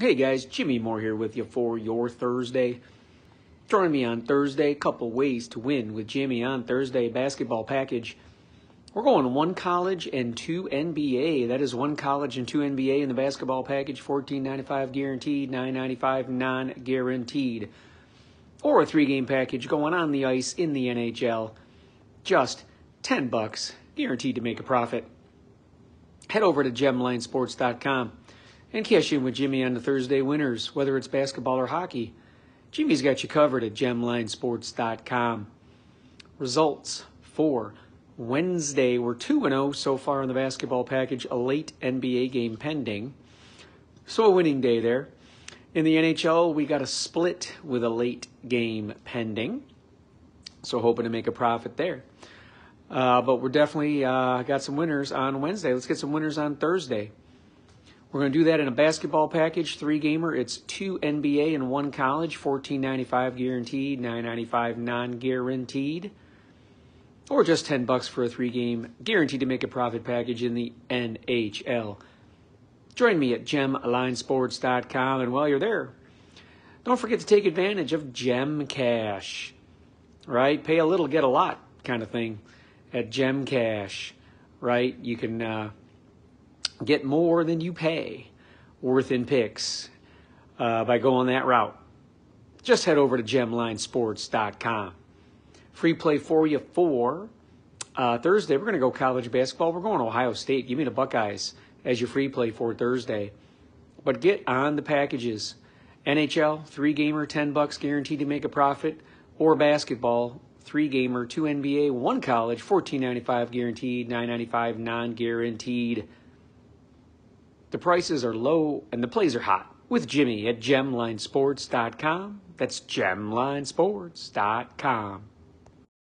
Hey guys, Jimmy Moore here with you for your Thursday. Join me on Thursday. Couple ways to win with Jimmy on Thursday basketball package. We're going one college and two NBA. That is one college and two NBA in the basketball package. Fourteen ninety five guaranteed, nine ninety five non guaranteed. Or a three game package going on the ice in the NHL. Just ten bucks, guaranteed to make a profit. Head over to gemlinesports.com and cash in with Jimmy on the Thursday winners, whether it's basketball or hockey. Jimmy's got you covered at gemlinesports.com. Results for Wednesday were 2 0 so far in the basketball package, a late NBA game pending. So a winning day there. In the NHL, we got a split with a late game pending. So hoping to make a profit there. Uh, but we're definitely uh, got some winners on Wednesday. Let's get some winners on Thursday. We're going to do that in a basketball package, three gamer. It's two NBA and one college, fourteen ninety five guaranteed, nine ninety five non guaranteed, or just ten bucks for a three game, guaranteed to make a profit package in the NHL. Join me at gemlinesports.com, and while you're there, don't forget to take advantage of Gem Cash. Right, pay a little, get a lot, kind of thing, at Gem Cash. Right, you can. Uh, get more than you pay worth in picks uh, by going that route. Just head over to gemlinesports.com. Free play for you for uh, Thursday. We're going to go college basketball. We're going to Ohio State. Give me the Buckeyes as your free play for Thursday. But get on the packages. NHL, three gamer, 10 bucks guaranteed to make a profit, or basketball, three gamer, two NBA, one college, 14.95 guaranteed, 9.95 non guaranteed. The prices are low and the plays are hot with Jimmy at gemlinesports.com. That's gemlinesports.com.